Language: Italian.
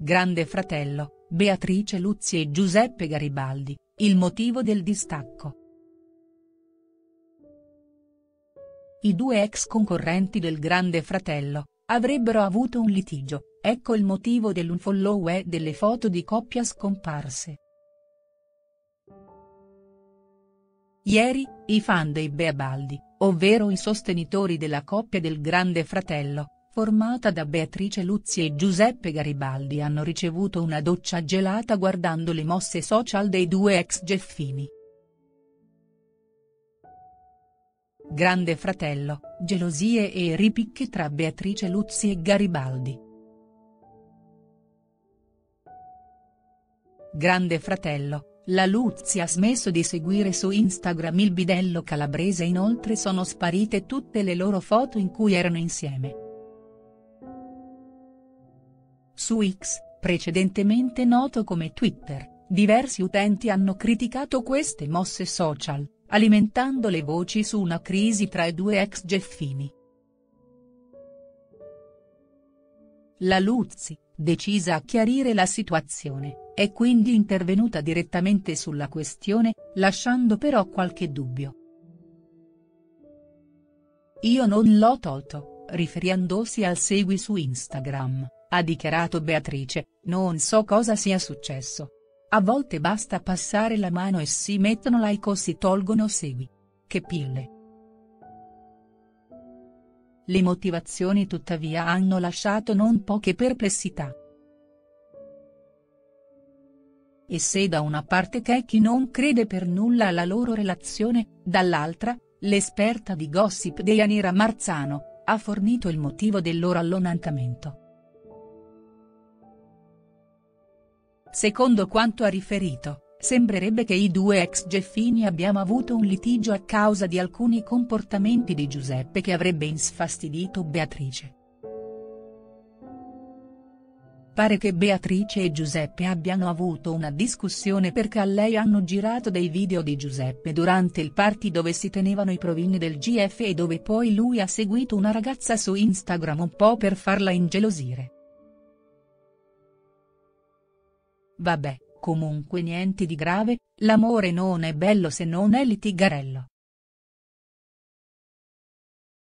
Grande Fratello, Beatrice Luzzi e Giuseppe Garibaldi, il motivo del distacco. I due ex concorrenti del Grande Fratello, avrebbero avuto un litigio, ecco il motivo dell'unfollow e delle foto di coppia scomparse. Ieri, i fan dei Beabaldi, ovvero i sostenitori della coppia del Grande Fratello, formata da Beatrice Luzzi e Giuseppe Garibaldi hanno ricevuto una doccia gelata guardando le mosse social dei due ex Geffini. Grande Fratello, gelosie e ripicche tra Beatrice Luzzi e Garibaldi. Grande Fratello, la Luzzi ha smesso di seguire su Instagram il bidello calabrese inoltre sono sparite tutte le loro foto in cui erano insieme. Su X, precedentemente noto come Twitter, diversi utenti hanno criticato queste mosse social alimentando le voci su una crisi tra i due ex Geffini. La Luzzi, decisa a chiarire la situazione, è quindi intervenuta direttamente sulla questione, lasciando però qualche dubbio. Io non l'ho tolto, riferendosi al segui su Instagram, ha dichiarato Beatrice, non so cosa sia successo, a volte basta passare la mano e si mettono like o si tolgono segui. Che pille. Le motivazioni tuttavia hanno lasciato non poche perplessità. E se da una parte c'è chi non crede per nulla alla loro relazione, dall'altra, l'esperta di gossip Deianira Marzano, ha fornito il motivo del loro allontanamento. Secondo quanto ha riferito, sembrerebbe che i due ex Geffini abbiano avuto un litigio a causa di alcuni comportamenti di Giuseppe che avrebbe insfastidito Beatrice. Pare che Beatrice e Giuseppe abbiano avuto una discussione perché a lei hanno girato dei video di Giuseppe durante il party dove si tenevano i provini del GF e dove poi lui ha seguito una ragazza su Instagram un po' per farla ingelosire. Vabbè, comunque niente di grave, l'amore non è bello se non è litigarello.